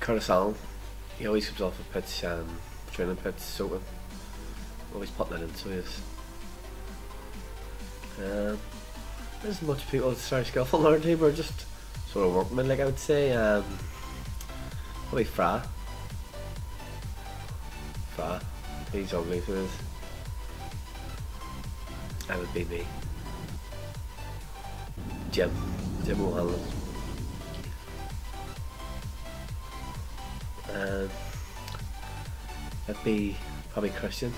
Curtis Allen, he always comes off a pitch, um, training pitch, soaking. Always putting it in, so he. Um, there isn't much people that are skillful our team, we're just sort of workmen, like I would say. Um, probably Fra. Fra. He's ugly, so. That would be me. Jim. Jim O'Hanlon. Um, that'd be probably Christian.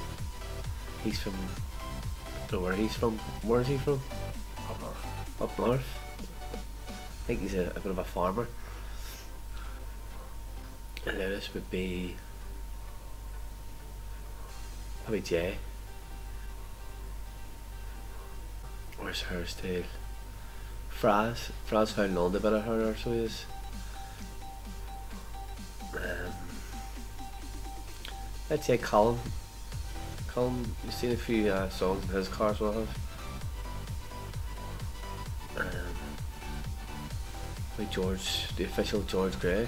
He's from. I don't know where he's from. Where is he from? Up north. Up north. I think he's a, a bit of a farmer. And then this would be. Probably Jay. Where's hers tail? Fraz. Fraz found on a bit of her or so he is. Let's say Colin. Colin, you've seen a few uh, songs in his car as well. Um, like George, the official George Gray.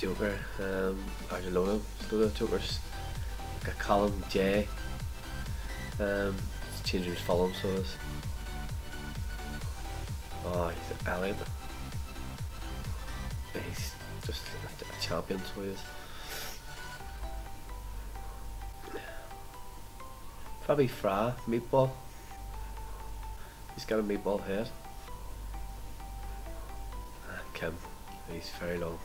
Joker, um, there's a load Jokers. Got Colin J. Um, changing his follow so it's. Oh, he's Elliot. He's just a, a champion, so he is. Probably Fra, meatball. He's got a meatball head. Ah, Kim, he's very long.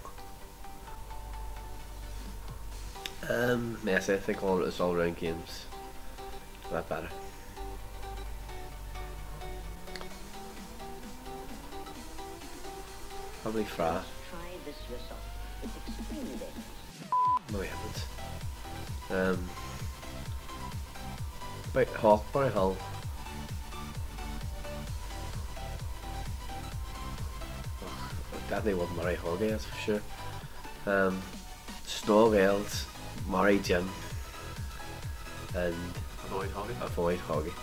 Um, yes, I think all it's all round games. That better. Probably Fra. Try this yourself. It's extremely dangerous. No, we haven't. Um, about Hawkbury Hill. Oh, definitely marry Hoggy, that's for sure. Um, Elves, marry Jim, and Avoid Hoggy. avoid Hoggy.